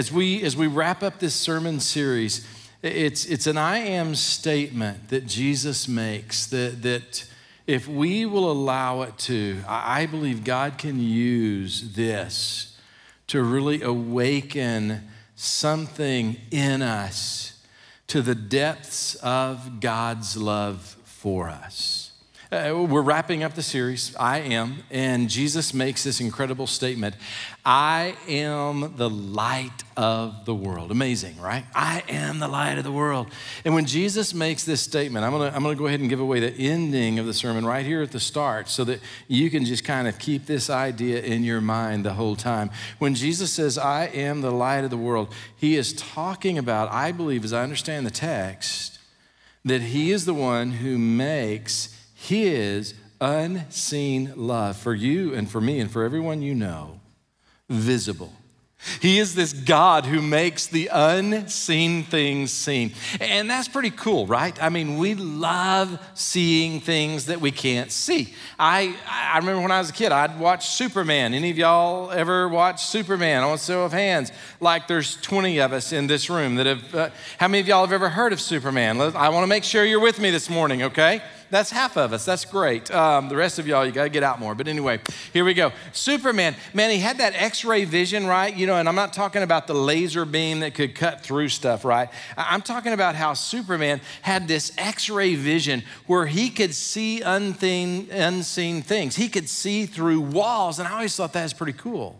as we as we wrap up this sermon series, it's it's an I am statement that Jesus makes that that if we will allow it to, I believe God can use this to really awaken something in us to the depths of God's love for us. Uh, we're wrapping up the series, I am, and Jesus makes this incredible statement I am the light of the world. Amazing, right? I am the light of the world. And when Jesus makes this statement, I'm gonna, I'm gonna go ahead and give away the ending of the sermon right here at the start so that you can just kind of keep this idea in your mind the whole time. When Jesus says, I am the light of the world, he is talking about, I believe, as I understand the text, that he is the one who makes his unseen love for you and for me and for everyone you know visible. He is this God who makes the unseen things seen. And that's pretty cool, right? I mean, we love seeing things that we can't see. I, I remember when I was a kid, I'd watch Superman. Any of y'all ever watch Superman? I want to show of hands. Like there's 20 of us in this room that have, uh, how many of y'all have ever heard of Superman? I want to make sure you're with me this morning, okay? That's half of us. That's great. Um, the rest of y'all, you got to get out more. But anyway, here we go. Superman, man, he had that x ray vision, right? You know, and I'm not talking about the laser beam that could cut through stuff, right? I'm talking about how Superman had this x ray vision where he could see unseen, unseen things. He could see through walls. And I always thought that was pretty cool.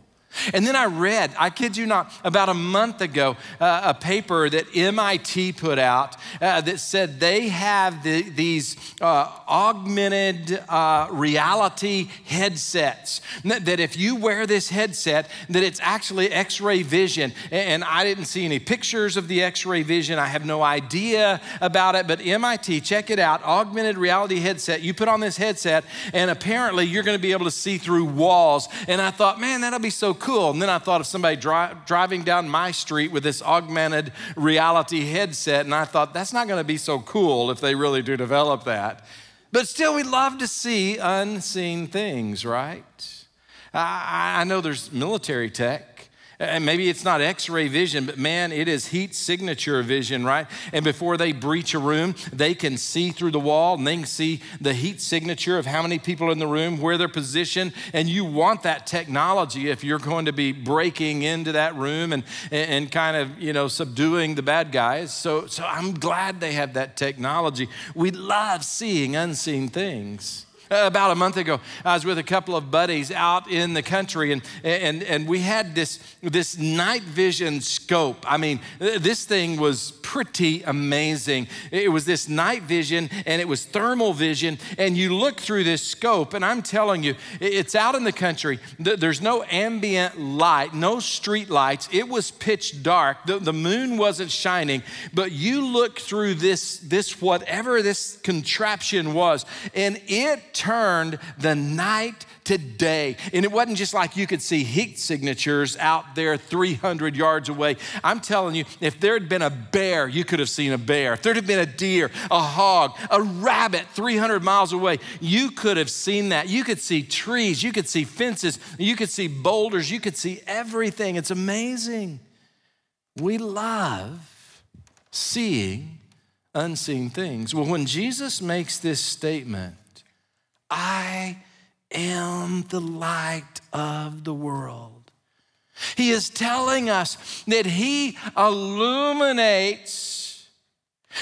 And then I read, I kid you not, about a month ago, uh, a paper that MIT put out uh, that said they have the, these uh, augmented uh, reality headsets. That if you wear this headset, that it's actually X-ray vision. And I didn't see any pictures of the X-ray vision. I have no idea about it. But MIT, check it out, augmented reality headset. You put on this headset, and apparently you're going to be able to see through walls. And I thought, man, that'll be so cool. And then I thought of somebody dri- driving down my street with this augmented reality headset, and I thought, that's not going to be so cool if they really do develop that. But still, we love to see unseen things, right? I, I know there's military tech and maybe it's not x ray vision, but man, it is heat signature vision, right? And before they breach a room, they can see through the wall and they can see the heat signature of how many people are in the room, where they're positioned. And you want that technology if you're going to be breaking into that room and, and kind of, you know, subduing the bad guys. So, so I'm glad they have that technology. We love seeing unseen things. Uh, about a month ago, I was with a couple of buddies out in the country, and, and, and we had this, this night vision scope. I mean, this thing was pretty amazing. It was this night vision, and it was thermal vision, and you look through this scope, and I'm telling you, it's out in the country. There's no ambient light, no street lights. It was pitch dark. The, the moon wasn't shining, but you look through this, this whatever this contraption was, and it turned the night to day. And it wasn't just like you could see heat signatures out there 300 yards away. I'm telling you, if there had been a bear, you could have seen a bear. If there had been a deer, a hog, a rabbit 300 miles away, you could have seen that. You could see trees, you could see fences, you could see boulders, you could see everything. It's amazing. We love seeing unseen things. Well, when Jesus makes this statement, I am the light of the world. He is telling us that He illuminates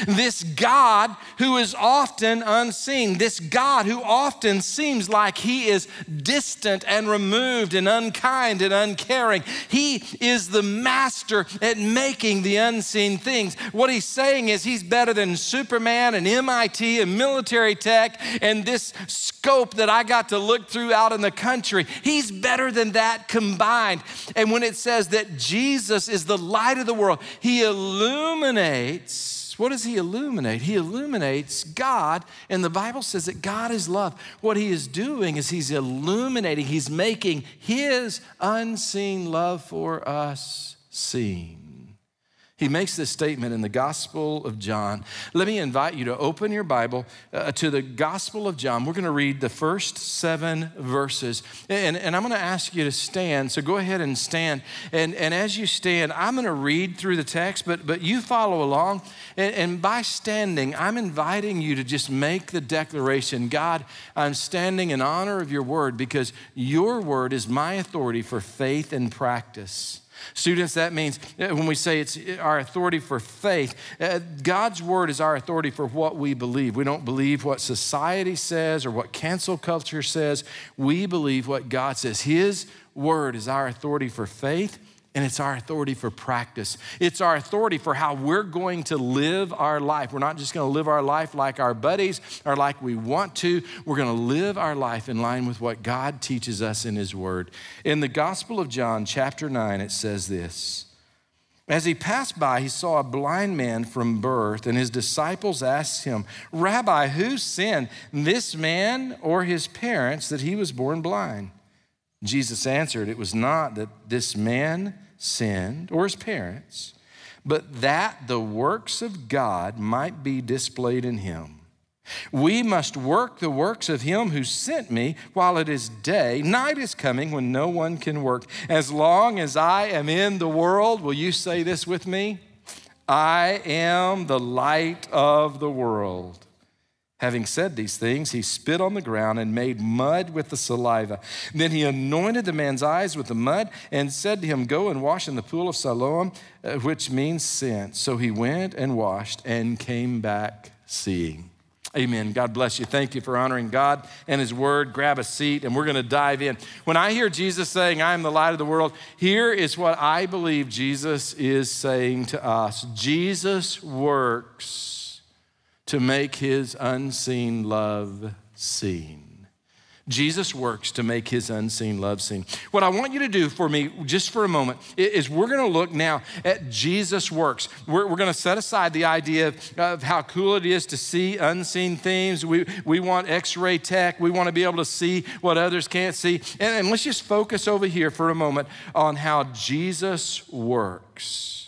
this God who is often unseen, this God who often seems like he is distant and removed and unkind and uncaring. He is the master at making the unseen things. What he's saying is he's better than Superman and MIT and military tech and this scope that I got to look through out in the country. He's better than that combined. And when it says that Jesus is the light of the world, he illuminates what does he illuminate? He illuminates God, and the Bible says that God is love. What he is doing is he's illuminating, he's making his unseen love for us seen. He makes this statement in the Gospel of John. Let me invite you to open your Bible uh, to the Gospel of John. We're going to read the first seven verses. And, and I'm going to ask you to stand. So go ahead and stand. And, and as you stand, I'm going to read through the text, but, but you follow along. And, and by standing, I'm inviting you to just make the declaration God, I'm standing in honor of your word because your word is my authority for faith and practice. Students, that means uh, when we say it's our authority for faith, uh, God's word is our authority for what we believe. We don't believe what society says or what cancel culture says. We believe what God says. His word is our authority for faith and it's our authority for practice. It's our authority for how we're going to live our life. We're not just going to live our life like our buddies or like we want to. We're going to live our life in line with what God teaches us in His Word. In the Gospel of John, chapter 9, it says this. As he passed by, he saw a blind man from birth, and his disciples asked him, Rabbi, who sinned, this man or his parents, that he was born blind? Jesus answered, It was not that this man sinned or his parents, but that the works of God might be displayed in him. We must work the works of him who sent me while it is day. Night is coming when no one can work. As long as I am in the world, will you say this with me? I am the light of the world. Having said these things, he spit on the ground and made mud with the saliva. Then he anointed the man's eyes with the mud and said to him, Go and wash in the pool of Siloam, uh, which means sent. So he went and washed and came back seeing. Amen. God bless you. Thank you for honoring God and His Word. Grab a seat and we're going to dive in. When I hear Jesus saying, I am the light of the world, here is what I believe Jesus is saying to us Jesus works to make his unseen love seen. Jesus works to make his unseen love seen. What I want you to do for me, just for a moment, is we're going to look now at Jesus' works. We're, we're going to set aside the idea of, of, how cool it is to see unseen things. We, we want x ray tech, we want to be able to see what others can't see. And, and let's just focus over here for a moment on how Jesus works.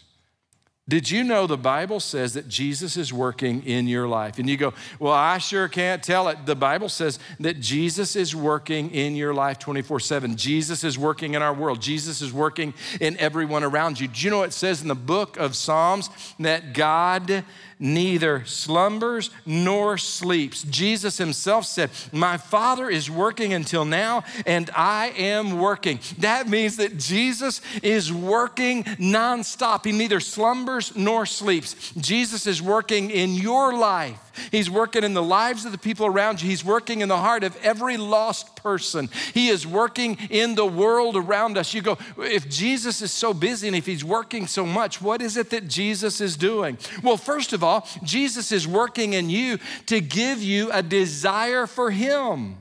Did you know the Bible says that Jesus is working in your life? And you go, Well, I sure can't tell it. The Bible says that Jesus is working in your life 24 7. Jesus is working in our world. Jesus is working in everyone around you. Do you know it says in the book of Psalms that God neither slumbers nor sleeps. Jesus himself said, My Father is working until now, and I am working. That means that Jesus is working nonstop. He neither slumbers nor sleeps. Jesus is working in your life. He's working in the lives of the people around you. He's working in the heart of every lost person. He is working in the world around us. You go, if Jesus is so busy and if he's working so much, what is it that Jesus is doing? Well, first of all, Jesus is working in you to give you a desire for him.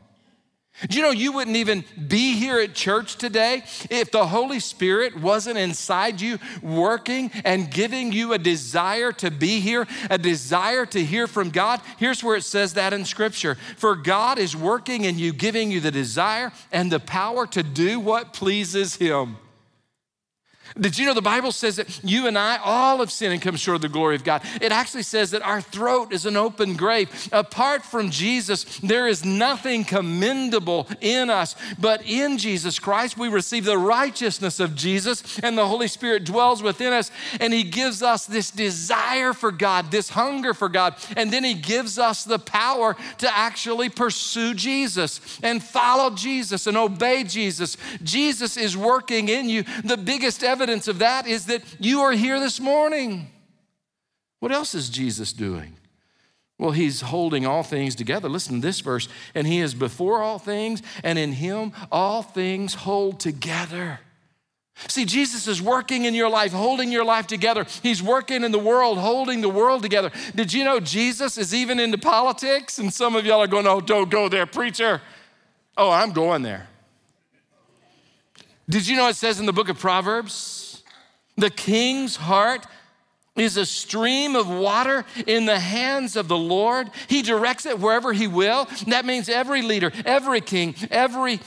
Do you know you wouldn't even be here at church today if the Holy Spirit wasn't inside you working and giving you a desire to be here, a desire to hear from God? Here's where it says that in Scripture For God is working in you, giving you the desire and the power to do what pleases Him. Did you know the Bible says that you and I all have sinned and come short of the glory of God? It actually says that our throat is an open grave. Apart from Jesus, there is nothing commendable in us. But in Jesus Christ, we receive the righteousness of Jesus, and the Holy Spirit dwells within us, and He gives us this desire for God, this hunger for God, and then He gives us the power to actually pursue Jesus and follow Jesus and obey Jesus. Jesus is working in you. The biggest evidence evidence of that is that you are here this morning. What else is Jesus doing? Well, he's holding all things together. Listen to this verse. And he is before all things, and in him all things hold together. See, Jesus is working in your life, holding your life together. He's working in the world, holding the world together. Did you know Jesus is even into politics? And some of y'all are going, oh, don't go there, preacher. Oh, I'm going there. Did you know it says in the book of Proverbs? The king's heart is a stream of water in the hands of the Lord. He directs it wherever He will. That means every leader, every king, every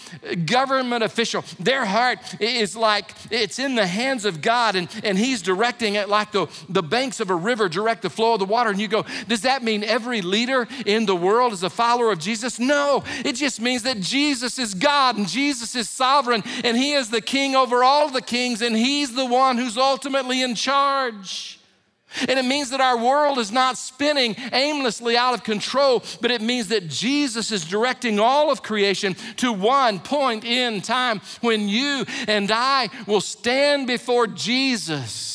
government official, their heart is like it's in the hands of God and, and He's directing it like the, the banks of a river direct the flow of the water. And you go, does that mean every leader in the world is a follower of Jesus? No, it just means that Jesus is God and Jesus is sovereign and He is the king over all the kings and He's the one who's ultimately in charge. And it means that our world is not spinning aimlessly out of control, but it means that Jesus is directing all of creation to one point in time when you and I will stand before Jesus.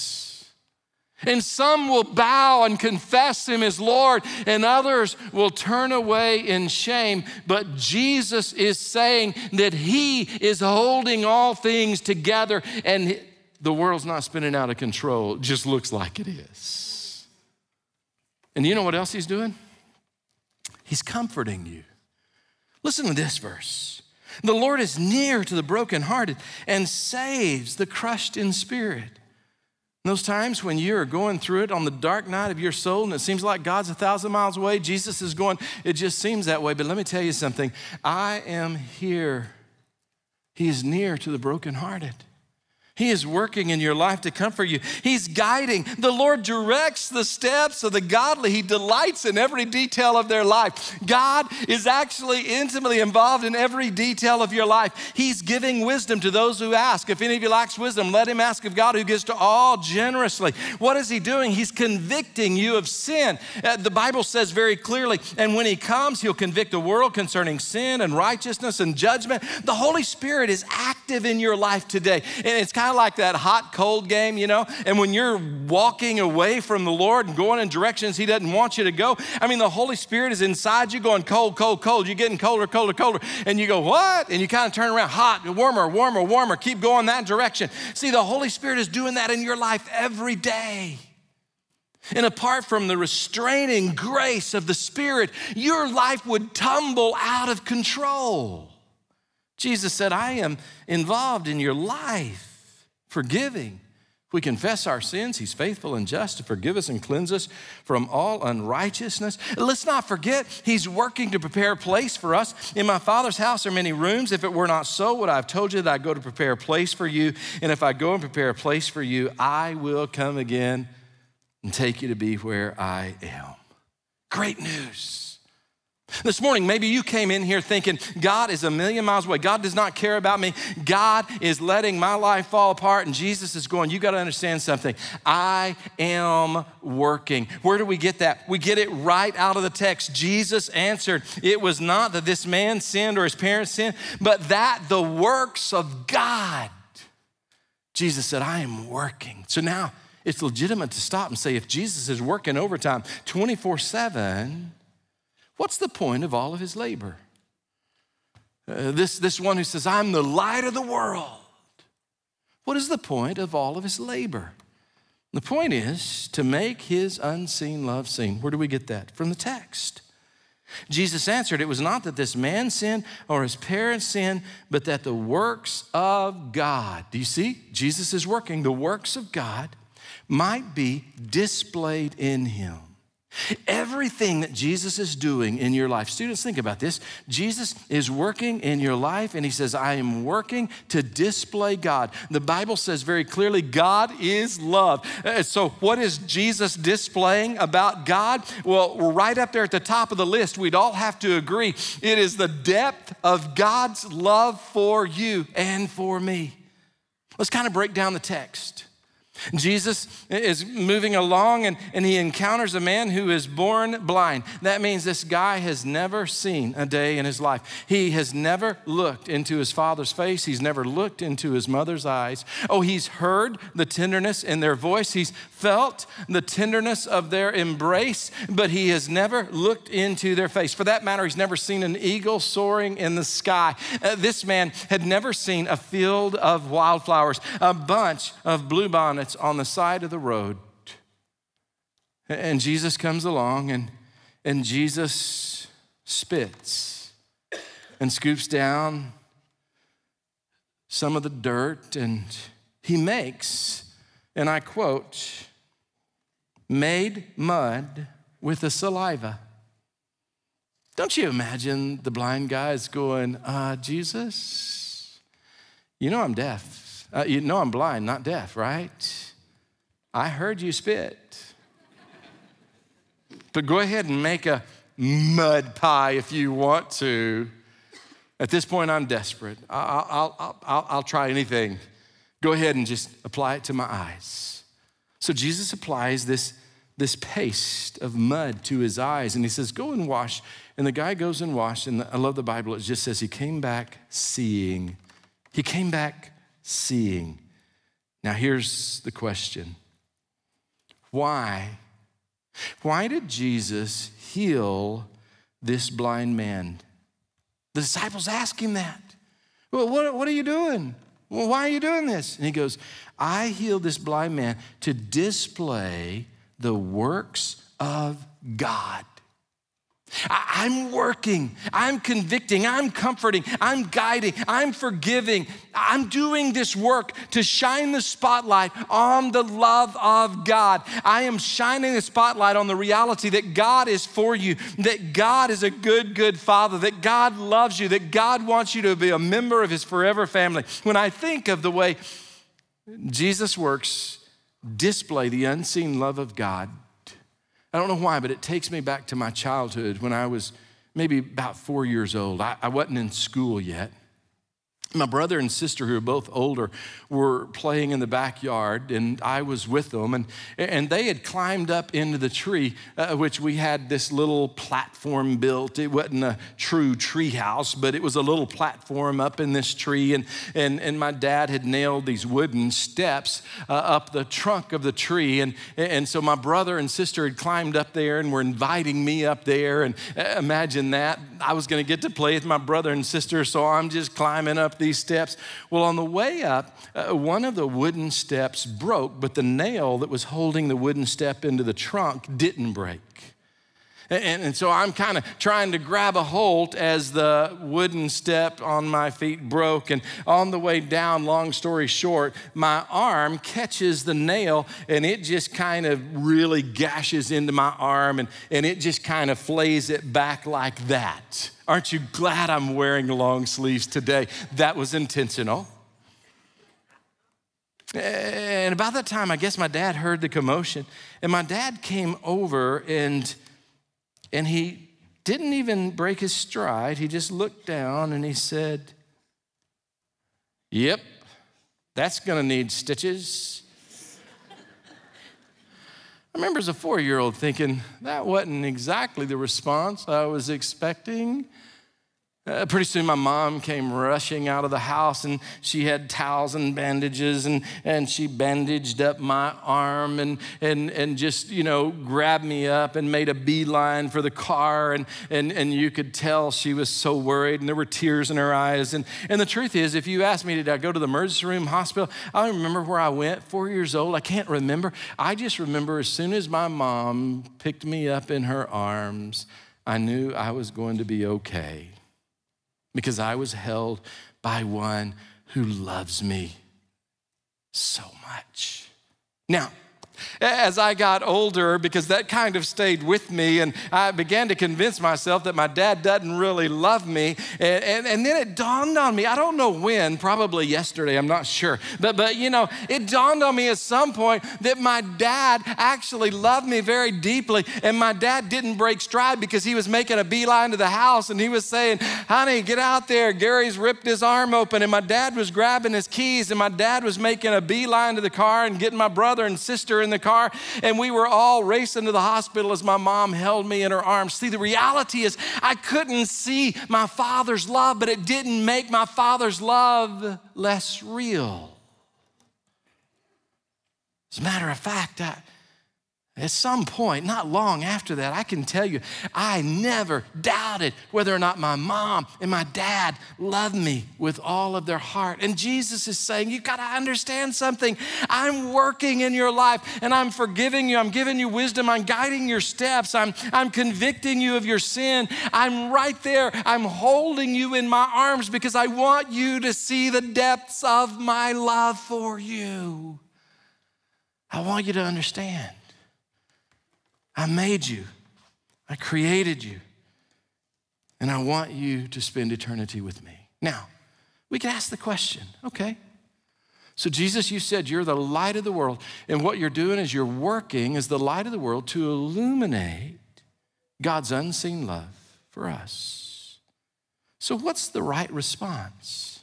And some will bow and confess him as Lord, and others will turn away in shame. But Jesus is saying that he is holding all things together and the world's not spinning out of control. It just looks like it is. And you know what else he's doing? He's comforting you. Listen to this verse. The Lord is near to the brokenhearted and saves the crushed in spirit. those times when you're going through it on the dark night of your soul and it seems like God's a thousand miles away, Jesus is going, it just seems that way. But let me tell you something I am here. He is near to the brokenhearted. He is working in your life to comfort you. He's guiding. The Lord directs the steps of the godly. He delights in every detail of their life. God is actually intimately involved in every detail of your life. He's giving wisdom to those who ask. If any of you lacks wisdom, let him ask of God who gives to all generously. What is he doing? He's convicting you of sin. Uh, the Bible says very clearly, and when he comes, he'll convict the world concerning sin and righteousness and judgment. The Holy Spirit is active in your life today. And it's kind kind of like that hot cold game, you know? And when you're walking away from the Lord and going in directions He doesn't want you to go, I mean, the Holy Spirit is inside you going cold, cold, cold. You're getting colder, colder, colder. And you go, what? And you kind of turn around, hot, warmer, warmer, warmer. Keep going that direction. See, the Holy Spirit is doing that in your life every day. And apart from the restraining grace of the Spirit, your life would tumble out of control. Jesus said, I am involved in your life forgiving. If we confess our sins, He's faithful and just to forgive us and cleanse us from all unrighteousness. Let's not forget, He's working to prepare a place for us. In my Father's house are many rooms. If it were not so, would I have told you that I go to prepare a place for you? And if I go and prepare a place for you, I will come again and take you to be where I am. Great news. This morning, maybe you came in here thinking, God is a million miles away. God does not care about me. God is letting my life fall apart. And Jesus is going, You got to understand something. I am working. Where do we get that? We get it right out of the text. Jesus answered, It was not that this man sinned or his parents sinned, but that the works of God. Jesus said, I am working. So now it's legitimate to stop and say, If Jesus is working overtime 24 7, What's the point of all of his labor? Uh, this, this one who says, I'm the light of the world. What is the point of all of his labor? The point is to make his unseen love seen. Where do we get that? From the text. Jesus answered, It was not that this man sinned or his parents sinned, but that the works of God, do you see? Jesus is working, the works of God might be displayed in him. Everything that Jesus is doing in your life, students, think about this. Jesus is working in your life, and He says, I am working to display God. The Bible says very clearly, God is love. Uh, so, what is Jesus displaying about God? Well, right up there at the top of the list, we'd all have to agree it is the depth of God's love for you and for me. Let's kind of break down the text. Jesus is moving along and, and he encounters a man who is born blind. That means this guy has never seen a day in his life. He has never looked into his father's face, he's never looked into his mother's eyes. Oh, he's heard the tenderness in their voice, he's felt the tenderness of their embrace, but he has never looked into their face. For that matter, he's never seen an eagle soaring in the sky. Uh, this man had never seen a field of wildflowers, a bunch of bluebonnets on the side of the road. And Jesus comes along and, and Jesus spits and scoops down some of the dirt and he makes, and I quote, made mud with the saliva. Don't you imagine the blind guys going, uh, Jesus, you know I'm deaf. Uh, you know I'm blind, not deaf, right? I heard you spit. but go ahead and make a mud pie if you want to. At this point, I'm desperate. I'll, I'll, I'll, I'll, try anything. Go ahead and just apply it to my eyes. So Jesus applies this, this paste of mud to his eyes and he says, Go and wash. And the guy goes and washed. And I love the Bible, it just says he came back seeing. He came back seeing. Now, here's the question Why? Why did Jesus heal this blind man? The disciples ask him that. Well, what, what are you doing? Well, why are you doing this? And he goes, I healed this blind man to display the works of God. I'm working, I'm convicting, I'm comforting, I'm guiding, I'm forgiving. I'm doing this work to shine the spotlight on the love of God. I am shining the spotlight on the reality that God is for you, that God is a good, good father, that God loves you, that God wants you to be a member of his forever family. When I think of the way Jesus works, display the unseen love of God I don't know why, but it takes me back to my childhood when I was maybe about four years old. I, I wasn't in school yet. My brother and sister, who are both older, were playing in the backyard, and I was with them. And, and they had climbed up into the tree, uh, which we had this little platform built. It wasn't a true tree house, but it was a little platform up in this tree. And, and, and my dad had nailed these wooden steps uh, up the trunk of the tree. And, and so my brother and sister had climbed up there and were inviting me up there. And uh, imagine that. I was going to get to play with my brother and sister, so I'm just climbing up these steps. Well, on the way up, uh, one of the wooden steps broke, but the nail that was holding the wooden step into the trunk didn't break. And, and, so I'm kind of trying to grab a hold as the wooden step on my feet broke. And on the way down, long story short, my arm catches the nail and it just kind of really gashes into my arm and, and it just kind of flays it back like that. Aren't you glad I'm wearing long sleeves today? That was intentional. And about that time, I guess my dad heard the commotion. And my dad came over and and he didn't even break his stride. He just looked down and he said, Yep, that's gonna need stitches. I remember as a four year old thinking, that wasn't exactly the response I was expecting. Uh, pretty soon, my mom came rushing out of the house and she had towels and bandages and, and she bandaged up my arm and, and, and just, you know, grabbed me up and made a beeline for the car. And, and, and you could tell she was so worried and there were tears in her eyes. And, and the truth is, if you ask me, did I go to the emergency room hospital? I don't remember where I went, four years old. I can't remember. I just remember as soon as my mom picked me up in her arms, I knew I was going to be okay because I was held by one who loves me so much. Now, as I got older, because that kind of stayed with me, and I began to convince myself that my dad doesn't really love me. And, and, and, then it dawned on me, I don't know when, probably yesterday, I'm not sure. But, but you know, it dawned on me at some point that my dad actually loved me very deeply. And my dad didn't break stride because he was making a beeline to the house and he was saying, Honey, get out there. Gary's ripped his arm open. And my dad was grabbing his keys, and my dad was making a beeline to the car and getting my brother and sister in the car, and we were all racing to the hospital as my mom held me in her arms. See, the reality is, I couldn't see my father's love, but it didn't make my father's love less real. As a matter of fact, I, at some point, not long after that, I can tell you, I never doubted whether or not my mom and my dad loved me with all of their heart. And Jesus is saying, "You've got to understand something. I'm working in your life and I'm forgiving you. I'm giving you wisdom. I'm guiding your steps. I'm, I'm convicting you of your sin. I'm right there. I'm holding you in my arms because I want you to see the depths of my love for you. I want you to understand. I made you, I created you, and I want you to spend eternity with me. Now, we can ask the question okay, so, Jesus, you said you're the light of the world, and what you're doing is you're working as the light of the world to illuminate God's unseen love for us. So, what's the right response?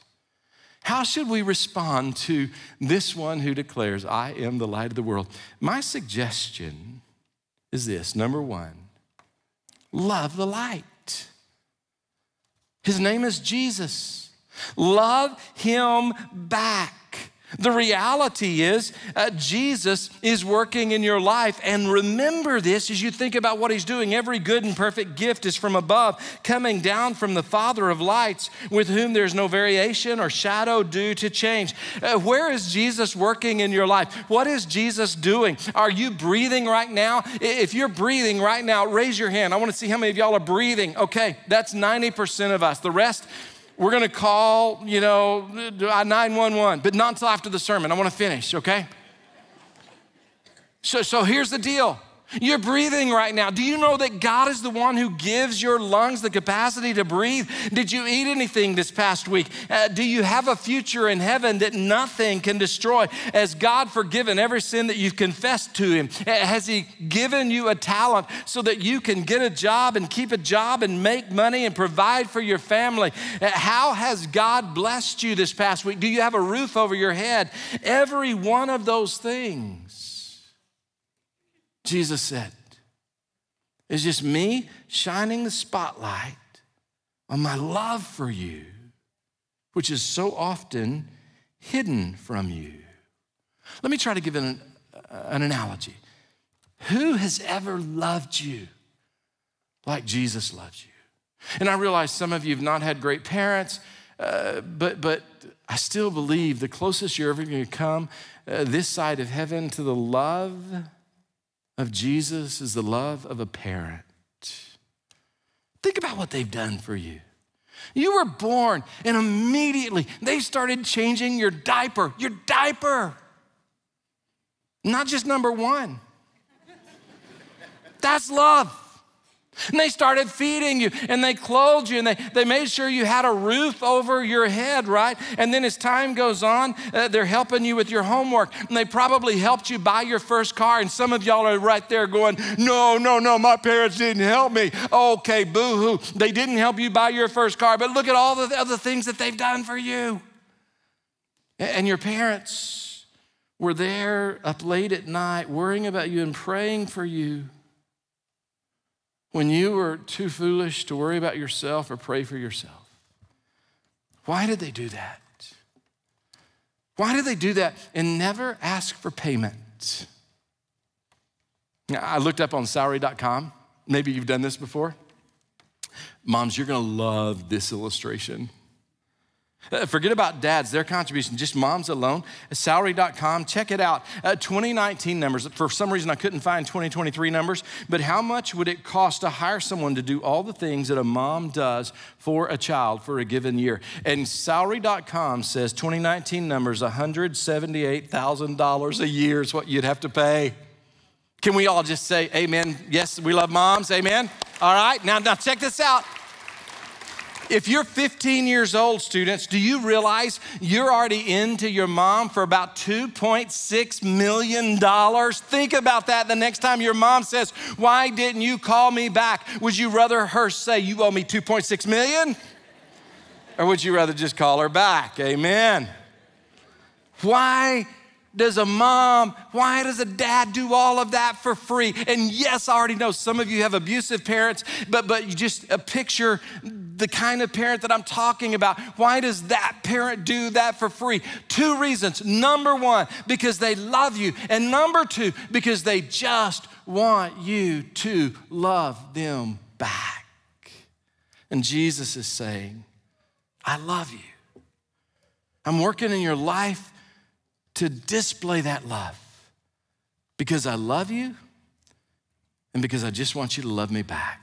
How should we respond to this one who declares, I am the light of the world? My suggestion is this number one, love the light. His name is Jesus. Love him back. The reality is, uh, Jesus is working in your life. And remember this as you think about what he's doing. Every good and perfect gift is from above, coming down from the Father of lights, with whom there's no variation or shadow due to change. Uh, where is Jesus working in your life? What is Jesus doing? Are you breathing right now? If you're breathing right now, raise your hand. I want to see how many of y'all are breathing. Okay, that's 90% of us. The rest, we're gonna call, you know, uh, 911, but not until after the sermon. I wanna finish, okay? So, so here's the deal you're breathing right now. Do you know that God is the one who gives your lungs the capacity to breathe? Did you eat anything this past week? Uh, do you have a future in heaven that nothing can destroy? Has God forgiven every sin that you've confessed to Him? Uh, has He given you a talent so that you can get a job and keep a job and make money and provide for your family? Uh, how has God blessed you this past week? Do you have a roof over your head? Every one of those things Jesus said. It's just me shining the spotlight on my love for you, which is so often hidden from you. Let me try to give an, an analogy. Who has ever loved you like Jesus loves you? And I realize some of you have not had great parents, uh, but, but I still believe the closest you're ever going to come uh, this side of heaven to the love of Jesus is the love of a parent. Think about what they've done for you. You were born, and immediately they started changing your diaper, your diaper. Not just number one. That's love. And they started feeding you and they clothed you and they, they made sure you had a roof over your head, right? And then as time goes on, uh, they're helping you with your homework. And they probably helped you buy your first car. And some of y'all are right there going, No, no, no, my parents didn't help me. Okay, boo hoo. They didn't help you buy your first car, but look at all the other things that they've done for you. And your parents were there up late at night worrying about you and praying for you when you were too foolish to worry about yourself or pray for yourself. Why did they do that? Why did they do that and never ask for payment? Now, I looked up on salary.com. Maybe you've done this before. Moms, you're gonna love this illustration. Uh, forget about dads, their contribution, just moms alone. Salary.com, check it out. Uh, 2019 numbers. For some reason, I couldn't find 2023 numbers, but how much would it cost to hire someone to do all the things that a mom does for a child for a given year? And salary.com says 2019 numbers $178,000 a year is what you'd have to pay. Can we all just say amen? Yes, we love moms, amen? All right, now, now check this out. If you're 15 years old, students, do you realize you're already into your mom for about $2.6 million? Think about that the next time your mom says, Why didn't you call me back? Would you rather her say, You owe me 2.6 million? Or would you rather just call her back? Amen. Why does a mom, why does a dad do all of that for free? And yes, I already know some of you have abusive parents, but, but you just uh, picture the kind of parent that I'm talking about. Why does that parent do that for free? Two reasons. Number one, because they love you. And number two, because they just want you to love them back. And Jesus is saying, I love you. I'm working in your life to display that love because I love you and because I just want you to love me back.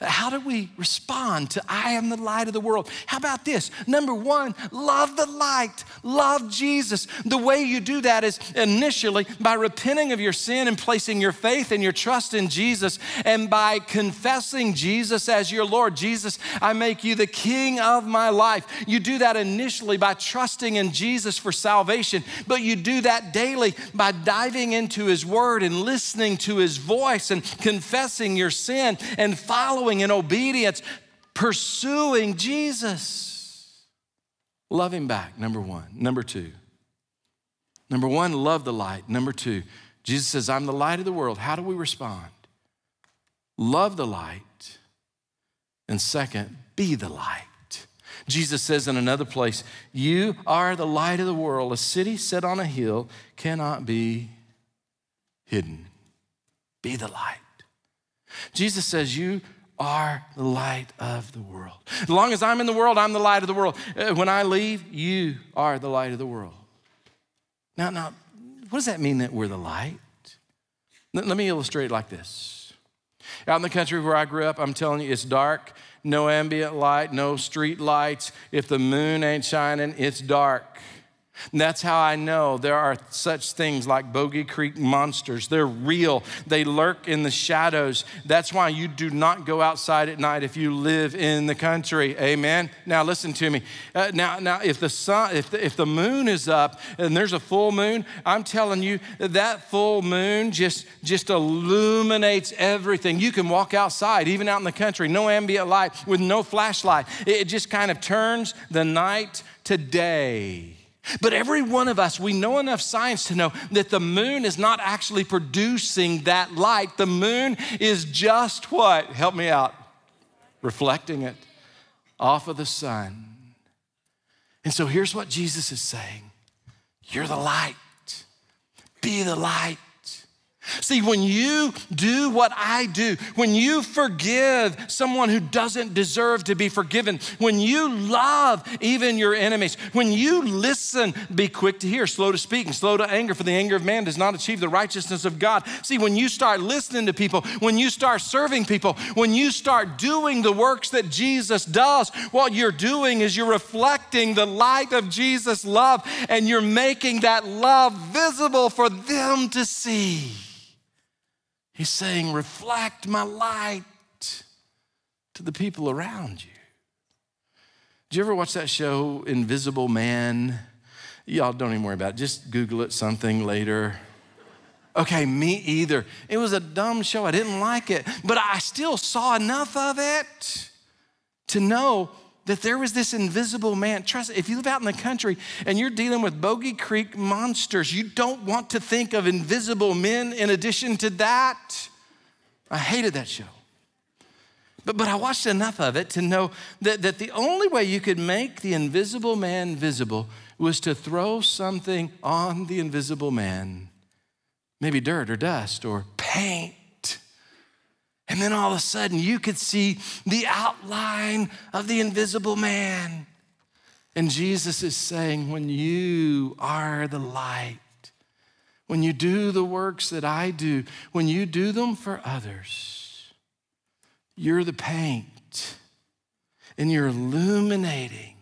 How do we respond to I am the light of the world? How about this? Number one, love the light, love Jesus. The way you do that is initially by repenting of your sin and placing your faith and your trust in Jesus, and by confessing Jesus as your Lord. Jesus, I make you the King of my life. You do that initially by trusting in Jesus for salvation, but you do that daily by diving into His Word and listening to His voice and confessing your sin and following following in obedience, pursuing Jesus. Love him back, number one. Number two. Number one, love the light. Number two, Jesus says, I'm the light of the world. How do we respond? Love the light. And second, be the light. Jesus says in another place, You are the light of the world. A city set on a hill cannot be hidden. Be the light. Jesus says, You are the light of the world. As long as I'm in the world, I'm the light of the world. Uh, when I leave, you are the light of the world. Now, now, what does that mean that we're the light? Let me illustrate it like this. Out in the country where I grew up, I'm telling you, it's dark, no ambient light, no street lights. If the moon ain't shining, it's dark. And that's how I know there are such things like Bogey Creek monsters. They're real, they lurk in the shadows. That's why you do not go outside at night if you live in the country. Amen. Now, listen to me. Uh, now, now, if the sun, if the, if the moon is up and there's a full moon, I'm telling you that full moon just, just illuminates everything. You can walk outside, even out in the country, no ambient light, with no flashlight. It just kind of turns the night to day. But every one of us, we know enough science to know that the moon is not actually producing that light. The moon is just what? Help me out. Reflecting it off of the sun. And so here's what Jesus is saying You're the light. Be the light. See, when you do what I do, when you forgive someone who doesn't deserve to be forgiven, when you love even your enemies, when you listen, be quick to hear, slow to speak, and slow to anger, for the anger of man does not achieve the righteousness of God. See, when you start listening to people, when you start serving people, when you start doing the works that Jesus does, what you're doing is you're reflecting the light of Jesus' love and you're making that love visible for them to see. He's saying, reflect my light to the people around you. Did you ever watch that show, Invisible Man? Y'all don't even worry about it. Just Google it something later. Okay, me either. It was a dumb show. I didn't like it, but I still saw enough of it to know that there was this invisible man. Trust if you live out in the country and you're dealing with Bogey Creek monsters, you don't want to think of invisible men in addition to that. I hated that show. But, but I watched enough of it to know that, that the only way you could make the invisible man visible was to throw something on the invisible man, maybe dirt or dust or paint and then all of a sudden, you could see the outline of the invisible man. And Jesus is saying, When you are the light, when you do the works that I do, when you do them for others, you're the paint and you're illuminating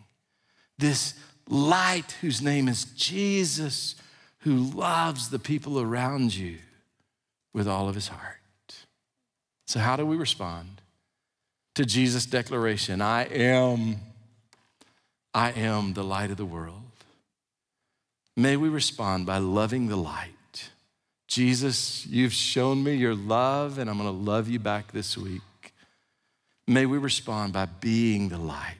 this light whose name is Jesus, who loves the people around you with all of his heart. So, how do we respond to Jesus' declaration? I am, I am the light of the world. May we respond by loving the light. Jesus, you've shown me your love, and I'm gonna love you back this week. May we respond by being the light.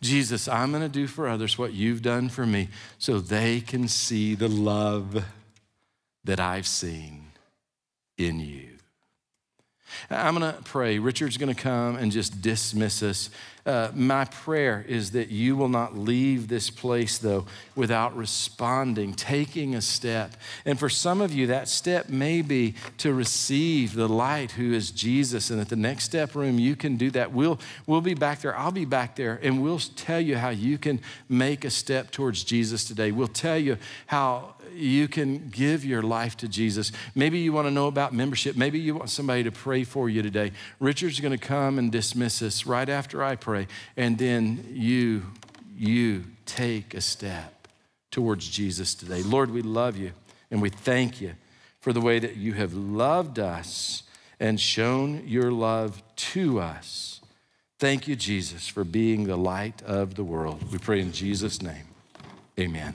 Jesus, I'm gonna do for others what you've done for me so they can see the love that I've seen in you. I'm going to pray. Richard's going to come and just dismiss us. Uh, my prayer is that you will not leave this place, though, without responding, taking a step. And for some of you, that step may be to receive the light who is Jesus. And at the next step room, you can do that. We'll, we'll be back there. I'll be back there, and we'll tell you how you can make a step towards Jesus today. We'll tell you how you can give your life to Jesus. Maybe you want to know about membership. Maybe you want somebody to pray for you today. Richard's going to come and dismiss us right after I pray. And then you, you take a step towards Jesus today. Lord, we love you and we thank you for the way that you have loved us and shown your love to us. Thank you, Jesus, for being the light of the world. We pray in Jesus' name. Amen.